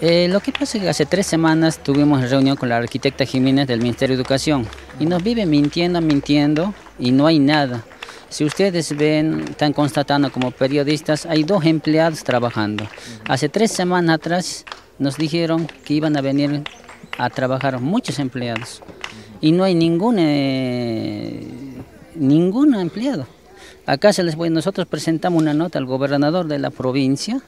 Eh, lo que pasa es que hace tres semanas tuvimos reunión con la arquitecta Jiménez del Ministerio de Educación y nos vive mintiendo, mintiendo y no hay nada. Si ustedes ven, están constatando como periodistas, hay dos empleados trabajando. Hace tres semanas atrás nos dijeron que iban a venir a trabajar muchos empleados y no hay ningún, eh, ningún empleado. Acá se les voy, nosotros presentamos una nota al gobernador de la provincia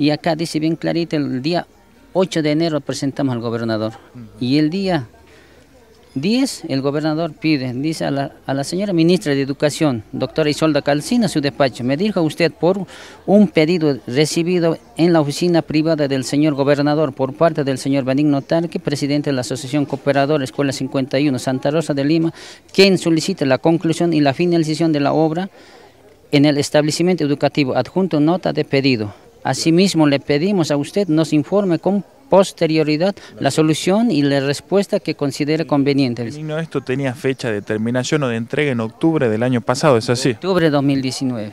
y acá dice bien clarito, el día 8 de enero presentamos al gobernador. Y el día 10 el gobernador pide, dice a la, señora ministra de Educación, doctora Isolda Calcina, su despacho, me dijo usted por un pedido recibido en la oficina privada del señor gobernador por parte del señor Benigno Tarque, presidente de la Asociación Cooperadora Escuela 51 Santa Rosa de Lima, quien solicita la conclusión y la finalización de la obra en el establecimiento educativo adjunto nota de pedido. Asimismo, le pedimos a usted nos informe con posterioridad la solución y la respuesta que considere conveniente. ¿Y no esto tenía fecha de terminación o de entrega en octubre del año pasado, es así? Octubre de 2019.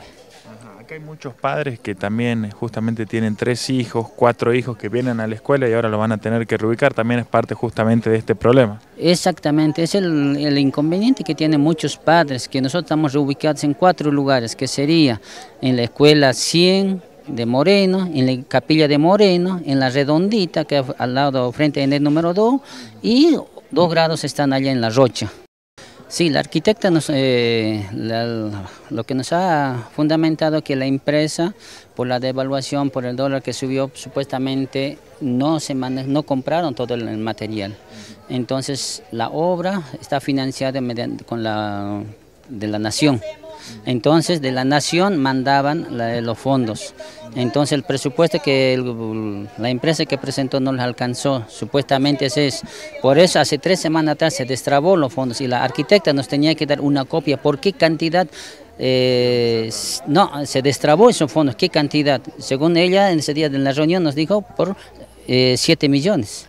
Acá hay muchos padres que también justamente tienen tres hijos, cuatro hijos que vienen a la escuela y ahora lo van a tener que reubicar, también es parte justamente de este problema. Exactamente, es el, el inconveniente que tienen muchos padres, que nosotros estamos reubicados en cuatro lugares, que sería en la escuela 100, de Moreno, en la capilla de Moreno, en la redondita que al lado frente en el número 2 y dos grados están allá en la rocha. Sí, la arquitecta eh, lo que nos ha fundamentado que la empresa, por la devaluación, por el dólar que subió, supuestamente no, se no compraron todo el material. Entonces la obra está financiada con la de la nación. Entonces de la nación mandaban los fondos. Entonces el presupuesto que la empresa que presentó no les alcanzó, supuestamente ese es. Por eso hace tres semanas atrás se destrabó los fondos y la arquitecta nos tenía que dar una copia. ¿Por qué cantidad? Eh, no, se destrabó esos fondos. ¿Qué cantidad? Según ella, en ese día de la reunión nos dijo por eh, 7 millones.